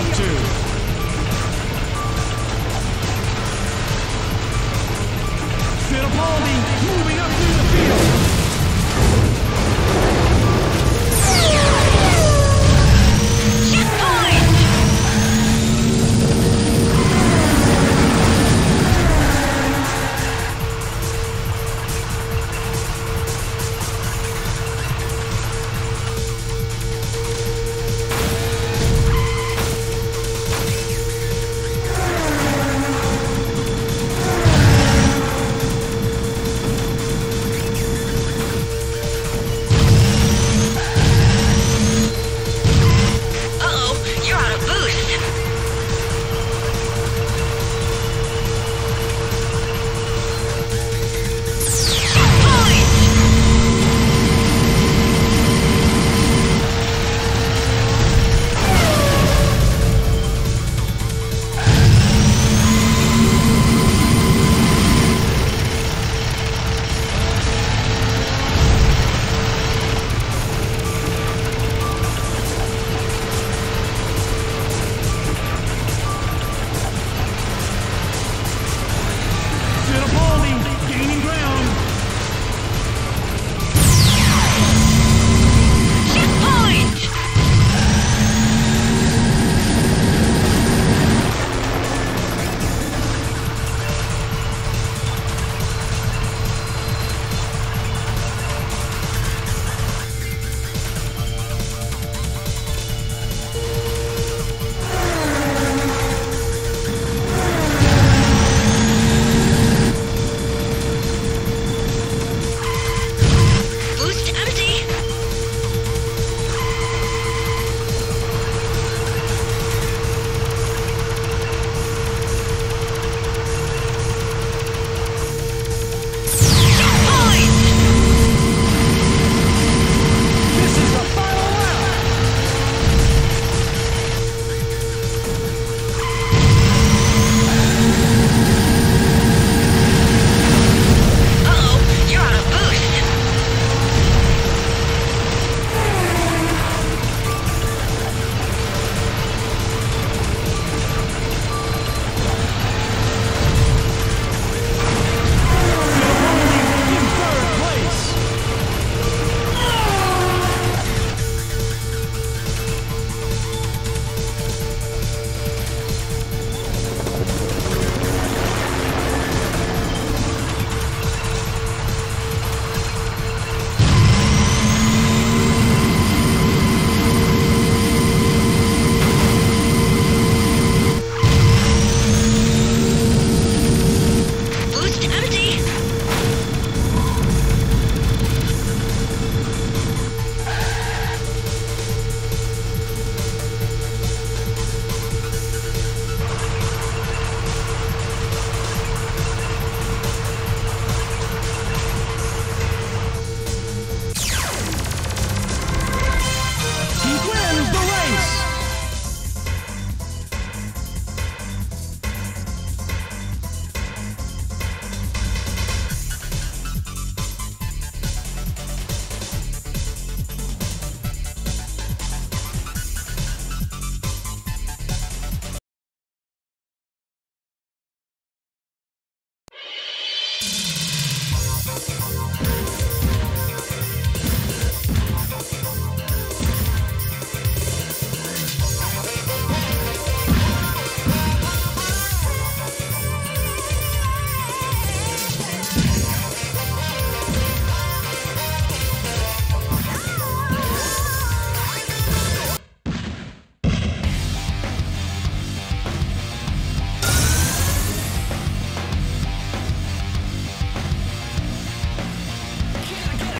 round two.